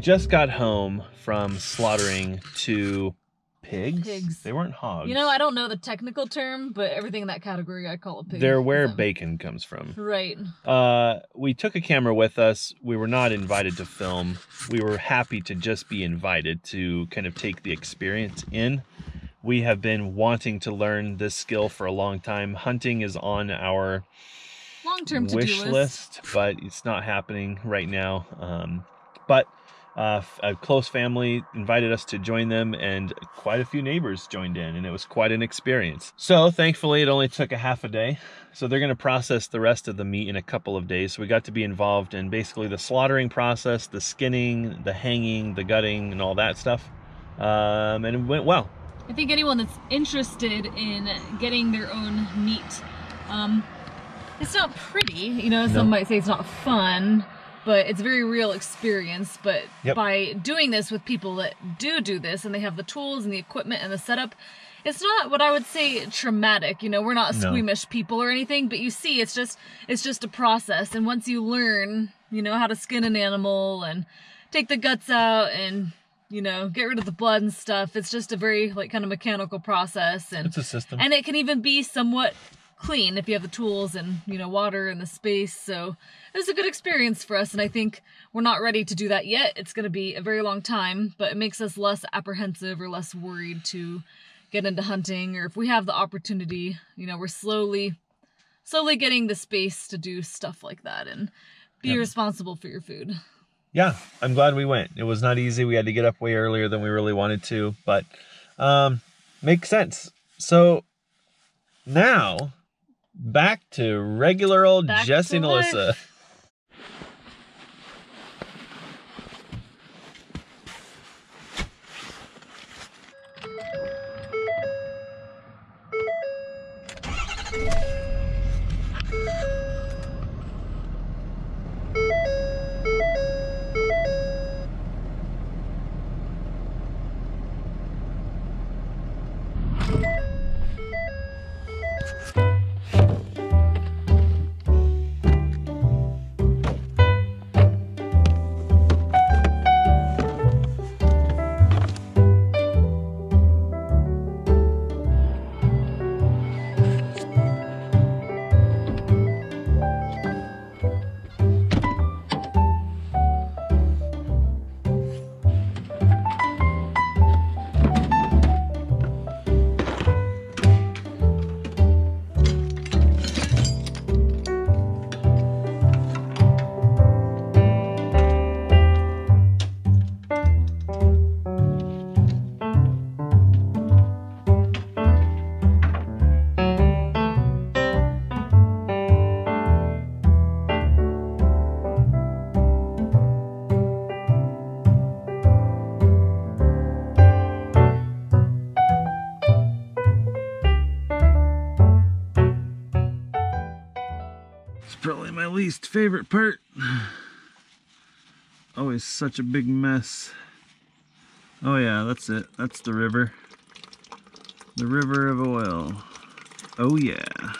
We just got home from slaughtering two pigs. Pigs. They weren't hogs. You know, I don't know the technical term, but everything in that category I call a pig. They're where So- bacon comes from. Right. Uh, we took a camera with us. We were not invited to film. We were happy to just be invited to kind of take the experience in. We have been wanting to learn this skill for a long time. Hunting is on our Long term to do wish list. list, but it's not happening right now. Um, but uh, a close family invited us to join them, and quite a few neighbors joined in, and it was quite an experience. So thankfully, it only took a half a day. So they're going to process the rest of the meat in a couple of days. So we got to be involved in basically the slaughtering process, the skinning, the hanging, the gutting, and all that stuff. Um, and it went well. I think anyone that's interested in getting their own meat, um, it's not pretty. You know, No. some might say it's not fun, but it's a very real experience. But Yep. by doing this with people that do do this and they have the tools and the equipment and the setup, it's not what I would say traumatic. You know, we're not No. squeamish people or anything, but you see, it's just it's just a process. And once you learn, you know, how to skin an animal and take the guts out and you know get rid of the blood and stuff, it's just a very like kind of mechanical process. And It's a system. and it can even be somewhat clean if you have the tools and you know water and the space so it was a good experience for us and i think we're not ready to do that yet it's going to be a very long time but it makes us less apprehensive or less worried to get into hunting or if we have the opportunity you know we're slowly slowly getting the space to do stuff like that and be Yep. responsible for your food yeah, I'm glad we went. It was not easy. We had to get up way earlier than we really wanted to, but um, makes sense. So now back to regular old Back Jesse and. Alyssa. My least favorite part. Always such a big mess. Oh yeah, that's it. That's the river. The river of oil. Oh yeah.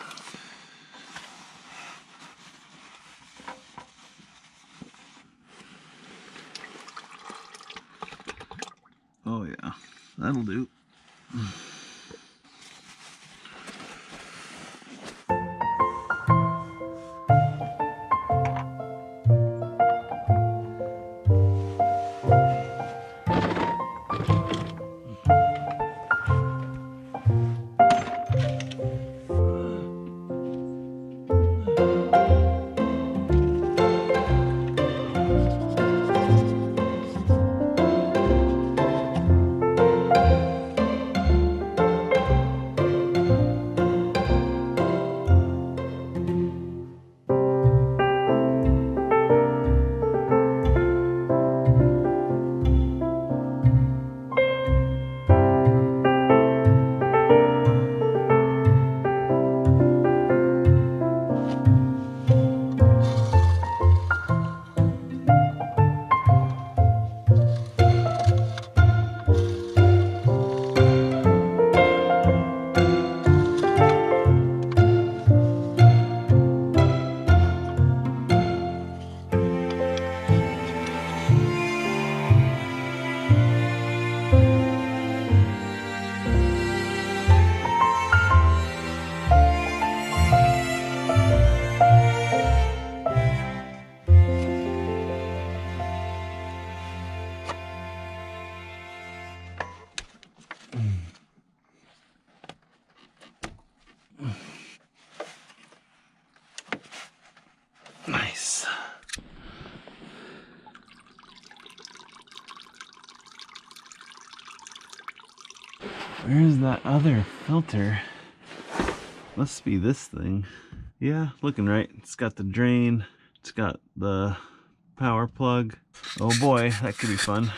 Where's that other filter? Must be this thing. Yeah, looking right. It's got the drain. It's got the power plug. Oh boy, that could be fun.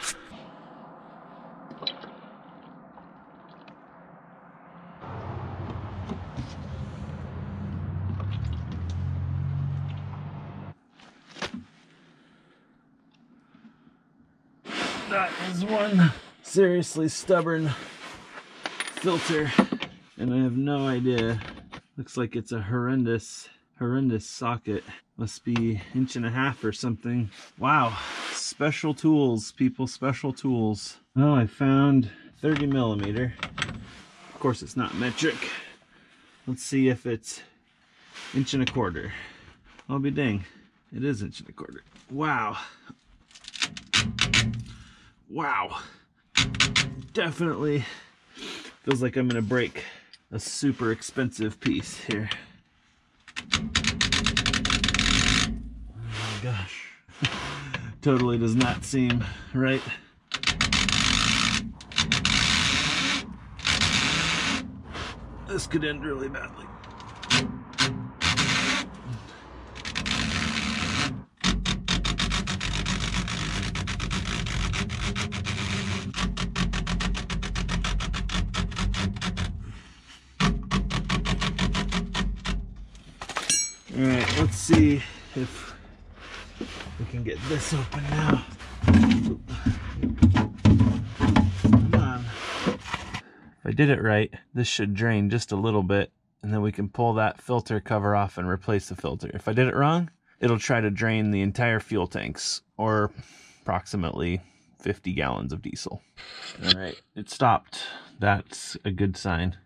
That is one seriously stubborn filter and I have no idea. Looks like it's a horrendous, horrendous socket. Must be inch and a half or something. Wow, special tools, people, special tools. Oh, I found 30 millimeter. Of course, it's not metric. Let's see if it's inch and a quarter. I'll be dang, it is inch and a quarter. Wow. Wow. Definitely feels like I'm gonna break a super expensive piece here. Oh my gosh. totally does not seem right. This could end really badly. All right, let's see if we can get this open now. Come on. If I did it right, this should drain just a little bit, and then we can pull that filter cover off and replace the filter. If I did it wrong, it'll try to drain the entire fuel tanks, or approximately 50 gallons of diesel. All right, it stopped. That's a good sign.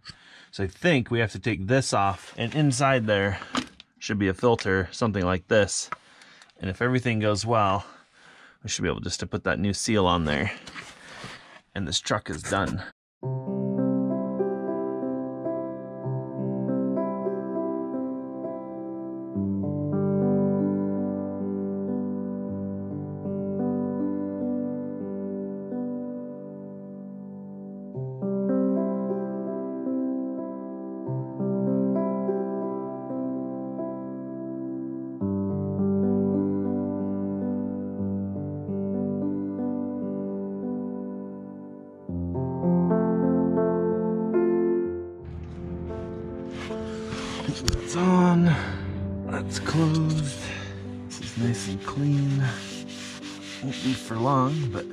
So I think we have to take this off, and inside there should be a filter, something like this. And if everything goes well, we should be able just to put that new seal on there. And this truck is done. Long, but.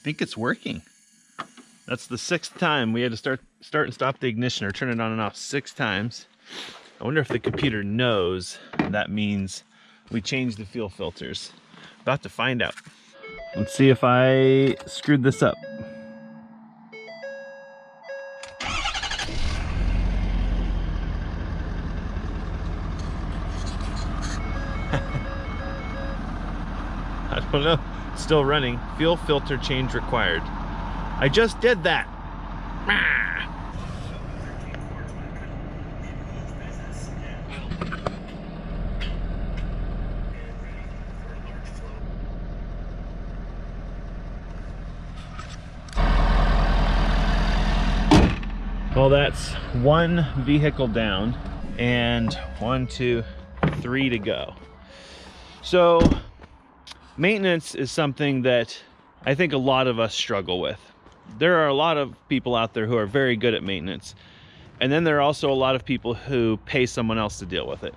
Think it's working. That's the sixth time we had to start start and stop the ignition or turn it on and off six times. I wonder if the computer knows that means we changed the fuel filters. About to find out. Let's see if I screwed this up. Still running. Fuel filter change required. I just did that. Well, that's one vehicle down and one, two, three to go. So maintenance is something that I think a lot of us struggle with. There are a lot of people out there who are very good at maintenance. And then there are also a lot of people who pay someone else to deal with it.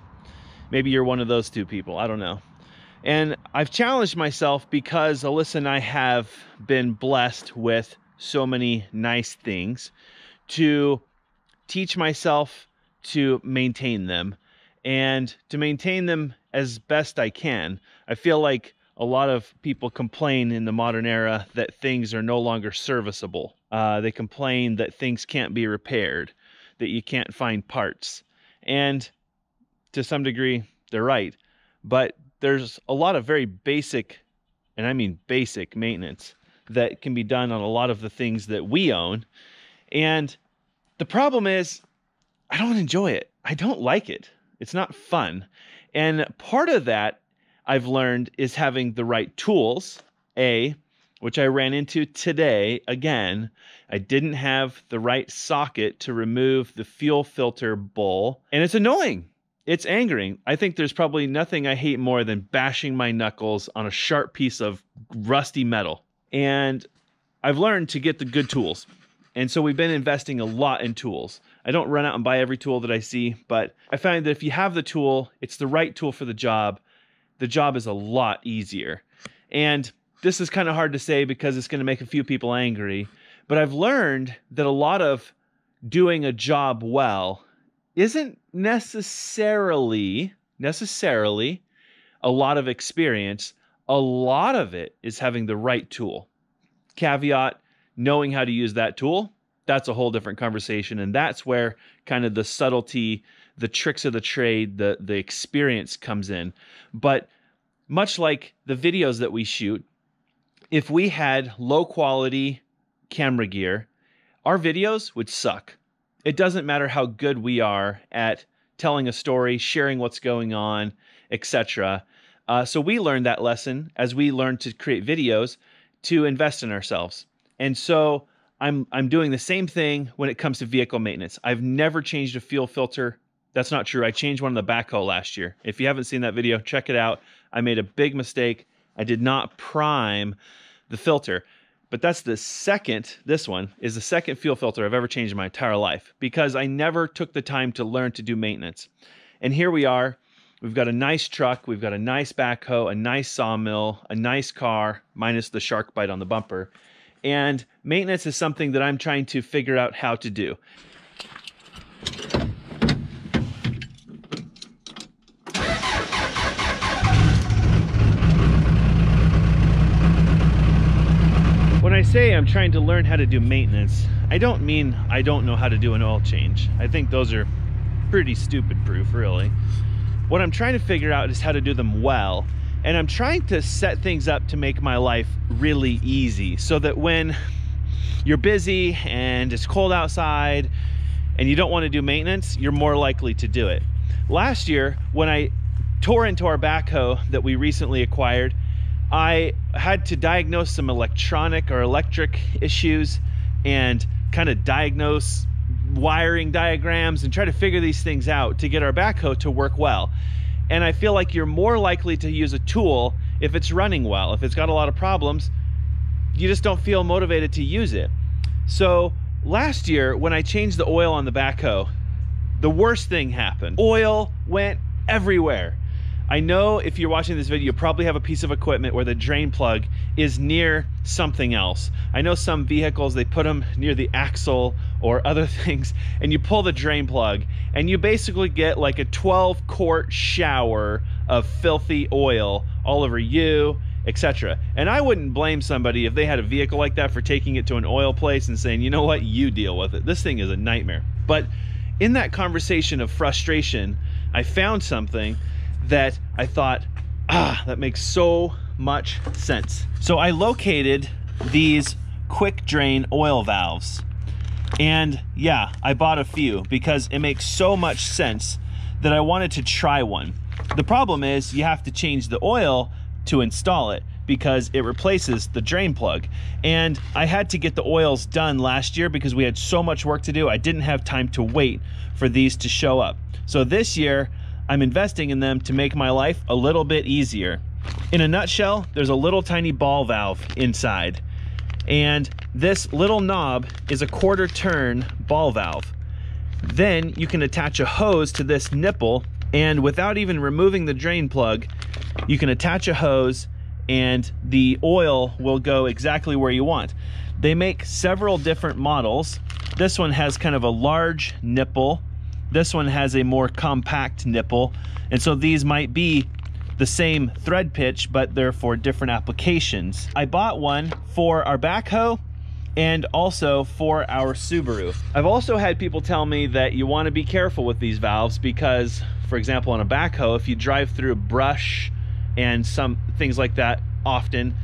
Maybe you're one of those two people, I don't know. And I've challenged myself because Alyssa and I have been blessed with so many nice things to teach myself to maintain them and to maintain them as best I can. I feel like a lot of people complain in the modern era that things are no longer serviceable. Uh, they complain that things can't be repaired, that you can't find parts. And to some degree, they're right. But there's a lot of very basic, and I mean basic maintenance that can be done on a lot of the things that we own. And the problem is, I don't enjoy it. I don't like it. It's not fun. And part of that I've learned is having the right tools. A, which I ran into today again. I didn't have the right socket to remove the fuel filter bowl, and it's annoying. It's angering. I think there's probably nothing I hate more than bashing my knuckles on a sharp piece of rusty metal. And I've learned to get the good tools. And so we've been investing a lot in tools. I don't run out and buy every tool that I see, but I find that if you have the tool, it's the right tool for the job, the job is a lot easier. And this is kind of hard to say because it's going to make a few people angry, but I've learned that a lot of doing a job well isn't necessarily necessarily a lot of experience. A lot of it is having the right tool. Caveat, knowing how to use that tool, that's a whole different conversation and that's where kind of the subtlety, the tricks of the trade, the the experience comes in. But much like the videos that we shoot, if we had low quality camera gear, our videos would suck. It doesn't matter how good we are at telling a story, sharing what's going on, etc. Uh, so we learned that lesson as we learned to create videos to invest in ourselves. And so I'm I'm doing the same thing when it comes to vehicle maintenance. I've never changed a fuel filter. That's not true. I changed one in the backhoe last year. If you haven't seen that video, check it out. I made a big mistake. I did not prime the filter. But that's the second, this one is the second fuel filter I've ever changed in my entire life because I never took the time to learn to do maintenance. And here we are. We've got a nice truck, we've got a nice backhoe, a nice sawmill, a nice car, minus the shark bite on the bumper. And maintenance is something that I'm trying to figure out how to do. When I say I'm trying to learn how to do maintenance, I don't mean I don't know how to do an oil change. I think those are pretty stupid proof, really. What I'm trying to figure out is how to do them well. And I'm trying to set things up to make my life really easy so that when you're busy and it's cold outside and you don't want to do maintenance, you're more likely to do it. Last year, when I tore into our backhoe that we recently acquired, I had to diagnose some electronic or electric issues and kind of diagnose wiring diagrams and try to figure these things out to get our backhoe to work well. And I feel like you're more likely to use a tool if it's running well. If it's got a lot of problems, you just don't feel motivated to use it. So last year, when I changed the oil on the backhoe, the worst thing happened. Oil went everywhere. I know if you're watching this video, you probably have a piece of equipment where the drain plug is near something else. I know some vehicles, they put them near the axle or other things, and you pull the drain plug, and you basically get like a 12 quart shower of filthy oil all over you, etc. And I wouldn't blame somebody if they had a vehicle like that for taking it to an oil place and saying, you know what, you deal with it. This thing is a nightmare. But in that conversation of frustration, I found something that I thought, ah, that makes so much sense. So I located these quick drain oil valves. And yeah, I bought a few because it makes so much sense that I wanted to try one. The problem is you have to change the oil to install it because it replaces the drain plug. And I had to get the oils done last year because we had so much work to do. I didn't have time to wait for these to show up. So this year, I'm investing in them to make my life a little bit easier. In a nutshell, there's a little tiny ball valve inside. And this little knob is a quarter turn ball valve. Then you can attach a hose to this nipple and without even removing the drain plug, you can attach a hose and the oil will go exactly where you want. They make several different models. This one has kind of a large nipple This one has a more compact nipple. And so these might be the same thread pitch, but they're for different applications. I bought one for our backhoe and also for our Subaru. I've also had people tell me that you want to be careful with these valves because, for example, on a backhoe, if you drive through brush and some things like that often,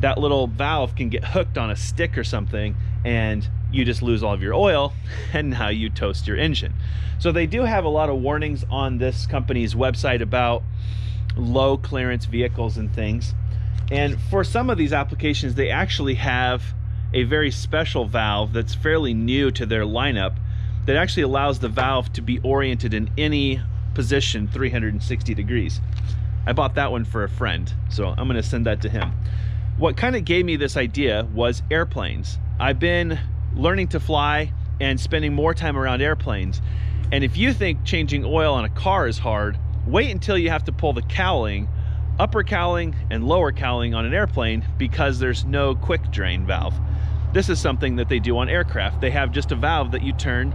that little valve can get hooked on a stick or something and you just lose all of your oil and now you toast your engine. So they do have a lot of warnings on this company's website about low clearance vehicles and things. And for some of these applications, they actually have a very special valve that's fairly new to their lineup that actually allows the valve to be oriented in any position 360 degrees. I bought that one for a friend, so I'm gonna send that to him. What kind of gave me this idea was airplanes. I've been learning to fly and spending more time around airplanes. And if you think changing oil on a car is hard, wait until you have to pull the cowling, upper cowling and lower cowling on an airplane because there's no quick drain valve. This is something that they do on aircraft. They have just a valve that you turn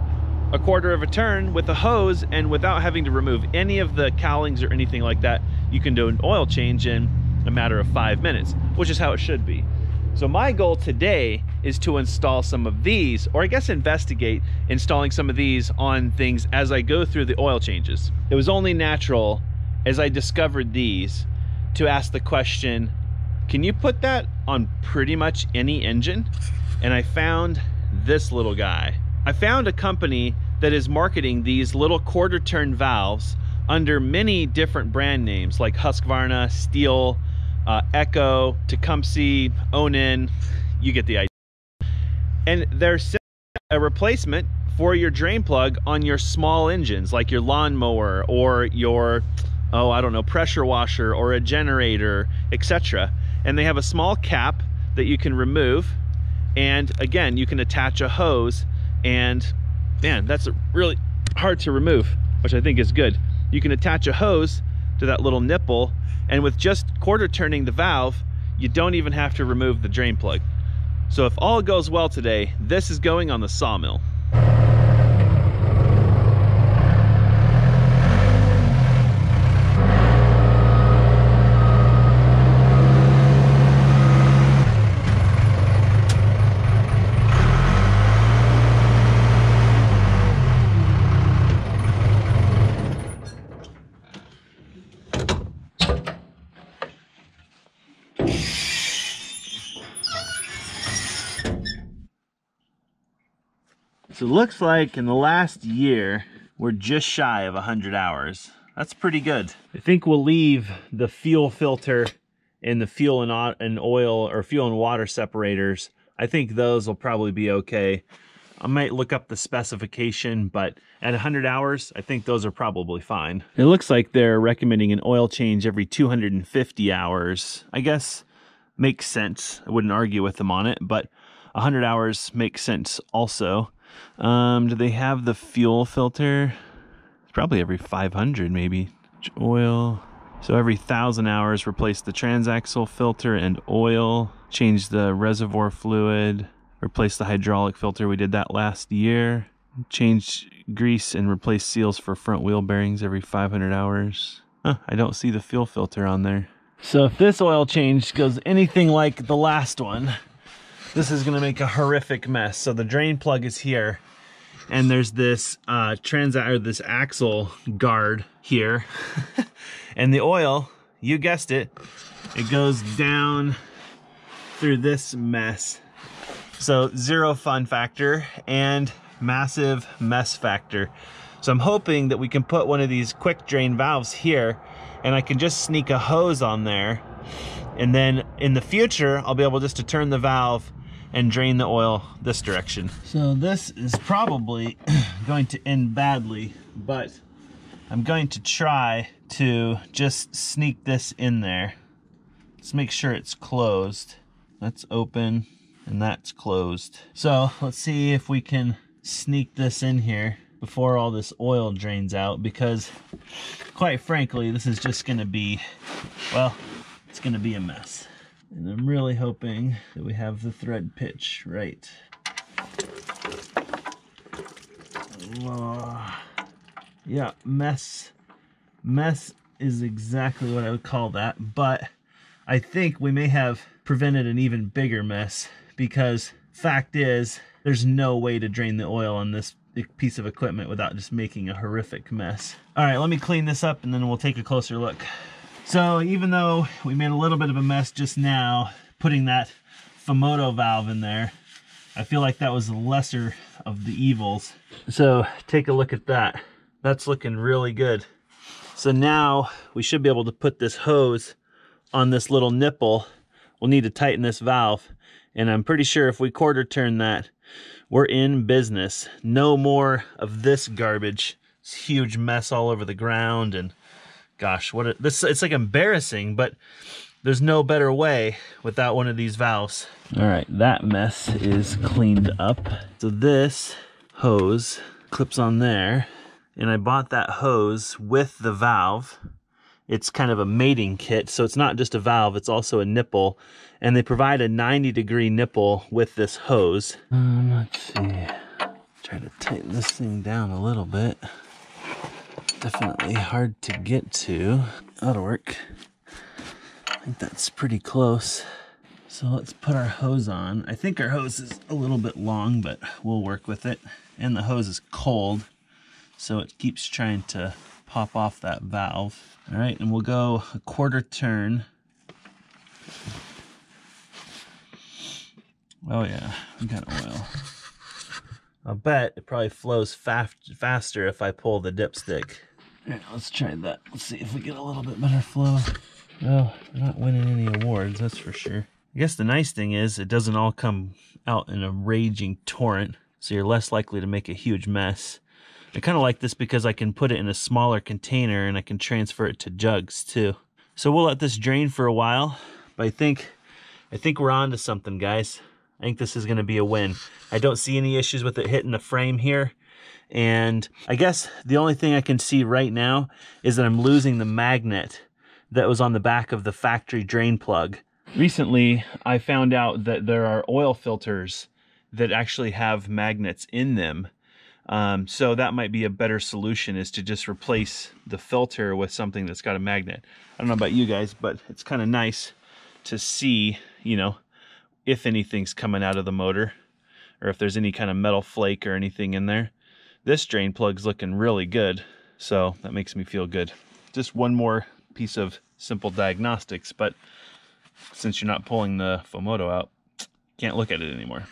a quarter of a turn with a hose and without having to remove any of the cowlings or anything like that, you can do an oil change in a matter of five minutes, which is how it should be. So my goal today is to install some of these, or I guess investigate installing some of these on things as I go through the oil changes. It was only natural as I discovered these to ask the question, can you put that on pretty much any engine? And I found this little guy. I found a company that is marketing these little quarter turn valves under many different brand names like Husqvarna, Stihl, uh, Echo, Tecumseh, Onan, you get the idea. And they're a replacement for your drain plug on your small engines like your lawnmower or your, oh, I don't know, pressure washer or a generator, etc. And they have a small cap that you can remove. And again, you can attach a hose and man, that's really hard to remove, which I think is good. You can attach a hose to that little nipple and with just quarter turning the valve, you don't even have to remove the drain plug. So if all goes well today, this is going on the sawmill. Looks like in the last year, we're just shy of 100 hours. That's pretty good. I think we'll leave the fuel filter and the fuel and, and oil or fuel and water separators. I think those will probably be okay. I might look up the specification, but at 100 hours, I think those are probably fine. It looks like they're recommending an oil change every 250 hours. I guess makes sense. I wouldn't argue with them on it, but 100 hours makes sense also. Um, do they have the fuel filter? Probably every 500 maybe. Oil. So every thousand hours, replace the transaxle filter and oil. Change the reservoir fluid. Replace the hydraulic filter. We did that last year. Change grease and replace seals for front wheel bearings every 500 hours. Huh, I don't see the fuel filter on there. So if this oil change goes anything like the last one, this is gonna make a horrific mess. So the drain plug is here and there's this uh, trans or this axle guard here. and the oil, you guessed it, it goes down through this mess. So zero fun factor and massive mess factor. So I'm hoping that we can put one of these quick drain valves here and I can just sneak a hose on there. And then in the future, I'll be able just to turn the valve and drain the oil this direction. So this is probably going to end badly, but I'm going to try to just sneak this in there. Let's make sure it's closed. That's open and that's closed. So let's see if we can sneak this in here before all this oil drains out because quite frankly, this is just gonna be, well, it's gonna be a mess. And I'm really hoping that we have the thread pitch right. Uh, yeah, mess. Mess is exactly what I would call that, but I think we may have prevented an even bigger mess because fact is there's no way to drain the oil on this piece of equipment without just making a horrific mess. All right, let me clean this up and then we'll take a closer look. So even though we made a little bit of a mess just now, putting that Fumoto valve in there, I feel like that was the lesser of the evils. So take a look at that. That's looking really good. So now we should be able to put this hose on this little nipple. We'll need to tighten this valve. And I'm pretty sure if we quarter turn that, we're in business. No more of this garbage. It's huge mess all over the ground and gosh, what a, this it's like embarrassing, but there's no better way without one of these valves. All right, that mess is cleaned up. So this hose clips on there, and I bought that hose with the valve. It's kind of a mating kit, so it's not just a valve, it's also a nipple. And they provide a 90 degree nipple with this hose. Um, let's see. Try to tighten this thing down a little bit definitely hard to get to. That'll work. I think that's pretty close. So let's put our hose on. I think our hose is a little bit long, but we'll work with it. And the hose is cold, so it keeps trying to pop off that valve. All right, and we'll go a quarter turn. Oh yeah, we got oil. I'll bet it probably flows fast, faster if I pull the dipstick. Right, let's try that. Let's see if we get a little bit better flow. Well, we're not winning any awards, that's for sure. I guess the nice thing is it doesn't all come out in a raging torrent, so you're less likely to make a huge mess. I kind of like this because I can put it in a smaller container and I can transfer it to jugs too. So we'll let this drain for a while, but I think I think we're on to something, guys. I think this is going to be a win. I don't see any issues with it hitting the frame here. And I guess the only thing I can see right now is that I'm losing the magnet that was on the back of the factory drain plug. Recently, I found out that there are oil filters that actually have magnets in them. Um, so that might be a better solution is to just replace the filter with something that's got a magnet. I don't know about you guys, but it's kind of nice to see, you know, if anything's coming out of the motor or if there's any kind of metal flake or anything in there. This drain plug's looking really good, so that makes me feel good. Just one more piece of simple diagnostics, but since you're not pulling the Fumoto out, can't look at it anymore.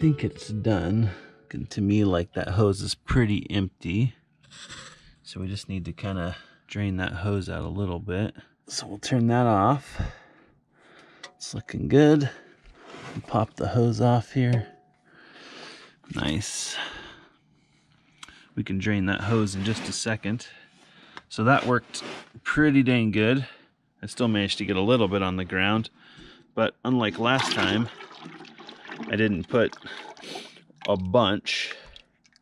Think it's done. Looking to me like that hose is pretty empty. So we just need to kind of drain that hose out a little bit. So we'll turn that off. It's looking good. Pop the hose off here. Nice. We can drain that hose in just a second. So that worked pretty dang good. I still managed to get a little bit on the ground, but unlike last time, I didn't put a bunch.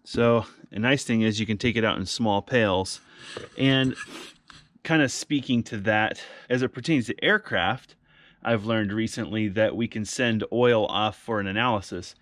So a nice thing is you can take it out in small pails. And kind of speaking to that, as it pertains to aircraft, I've learned recently that we can send oil off for an analysis.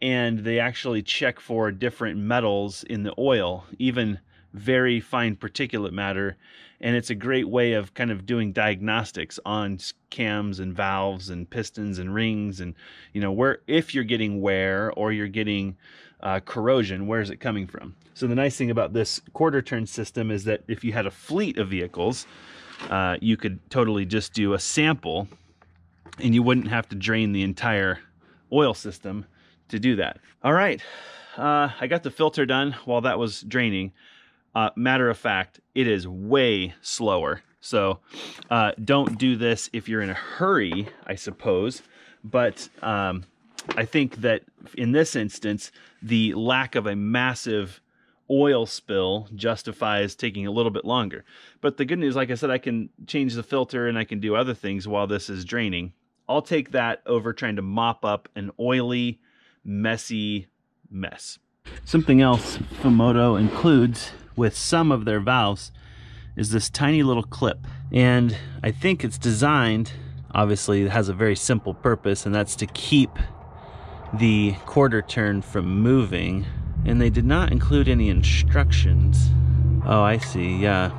And they actually check for different metals in the oil, even very fine particulate matter and it's a great way of kind of doing diagnostics on cams and valves and pistons and rings and you know where if you're getting wear or you're getting uh, corrosion where is it coming from? So the nice thing about this quarter turn system is that if you had a fleet of vehicles uh, you could totally just do a sample and you wouldn't have to drain the entire oil system to do that. All right uh, I got the filter done while that was draining uh, matter of fact, it is way slower. So uh, don't do this if you're in a hurry, I suppose. But um, I think that in this instance, the lack of a massive oil spill justifies taking a little bit longer. But the good news, like I said, I can change the filter and I can do other things while this is draining. I'll take that over trying to mop up an oily, messy mess. Something else Fumoto includes with some of their valves is this tiny little clip. And I think it's designed, obviously it has a very simple purpose, and that's to keep the quarter turn from moving. And they did not include any instructions. Oh, I see, yeah.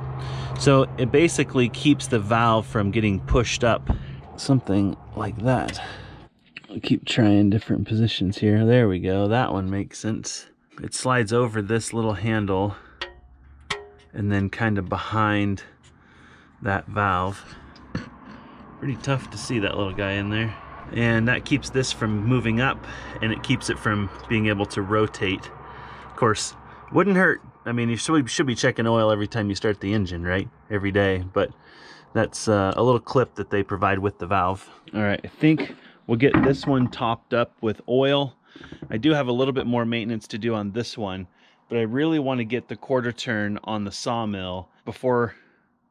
So it basically keeps the valve from getting pushed up. Something like that. I'll keep trying different positions here. There we go. That one makes sense. It slides over this little handle and then kind of behind that valve. Pretty tough to see that little guy in there. And that keeps this from moving up and it keeps it from being able to rotate. Of course, wouldn't hurt. I mean, you should be checking oil every time you start the engine, right? Every day, but that's uh, a little clip that they provide with the valve. All right, I think we'll get this one topped up with oil. I do have a little bit more maintenance to do on this one, but I really want to get the quarter turn on the sawmill before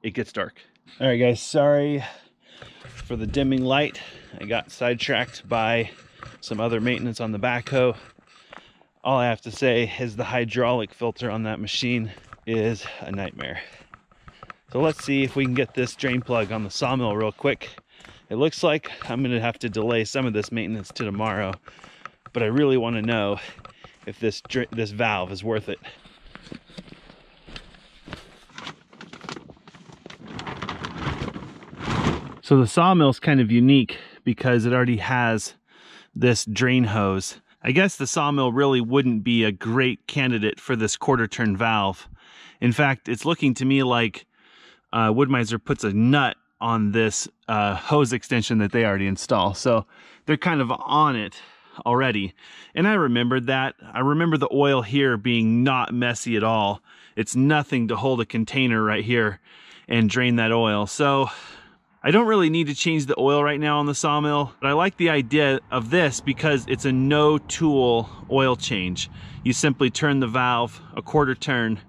it gets dark. All right, guys, sorry for the dimming light. I got sidetracked by some other maintenance on the backhoe. All I have to say is the hydraulic filter on that machine is a nightmare. So let's see if we can get this drain plug on the sawmill real quick. It looks like I'm gonna have to delay some of this maintenance to tomorrow, but I really wanna know if this, this valve is worth it. So the sawmill is kind of unique because it already has this drain hose. I guess the sawmill really wouldn't be a great candidate for this quarter turn valve. In fact, it's looking to me like uh, Wood-Mizer puts a nut on this uh, hose extension that they already install. So they're kind of on it already. And I remembered that. I remember the oil here being not messy at all. It's nothing to hold a container right here and drain that oil. So I don't really need to change the oil right now on the sawmill, but I like the idea of this because it's a no tool oil change. You simply turn the valve a quarter turn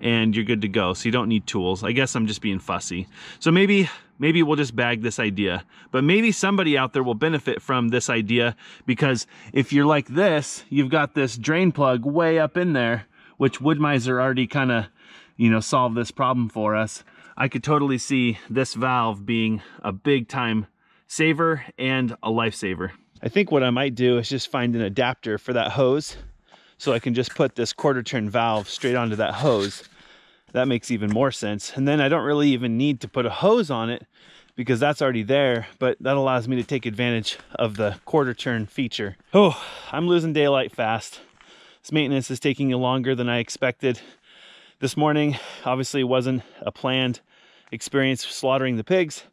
and you're good to go. So you don't need tools. I guess I'm just being fussy. So maybe maybe we'll just bag this idea. But maybe somebody out there will benefit from this idea because if you're like this, you've got this drain plug way up in there, which Wood-Mizer already kind of, you know, solved this problem for us. I could totally see this valve being a big time saver and a lifesaver. I think what I might do is just find an adapter for that hose so I can just put this quarter turn valve straight onto that hose. That makes even more sense. And then I don't really even need to put a hose on it because that's already there, but that allows me to take advantage of the quarter turn feature. Oh, I'm losing daylight fast. This maintenance is taking longer than I expected. This morning obviously wasn't a planned experience slaughtering the pigs.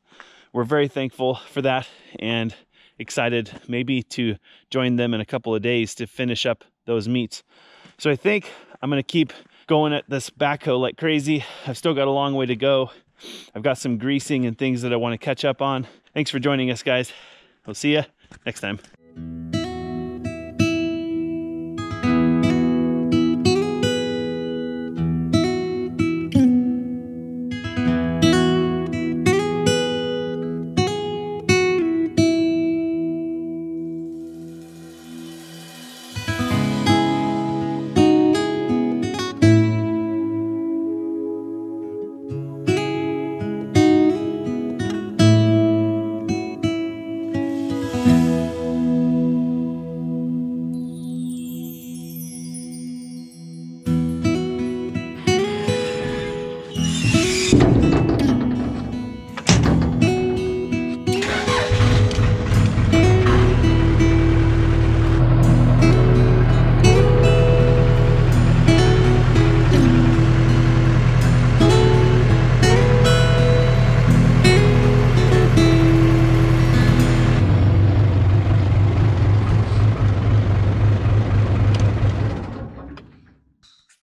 We're very thankful for that and excited maybe to join them in a couple of days to finish up those meats. So I think I'm gonna keep going at this backhoe like crazy. I've still got a long way to go. I've got some greasing and things that I wanna catch up on. Thanks for joining us guys. We'll see you next time.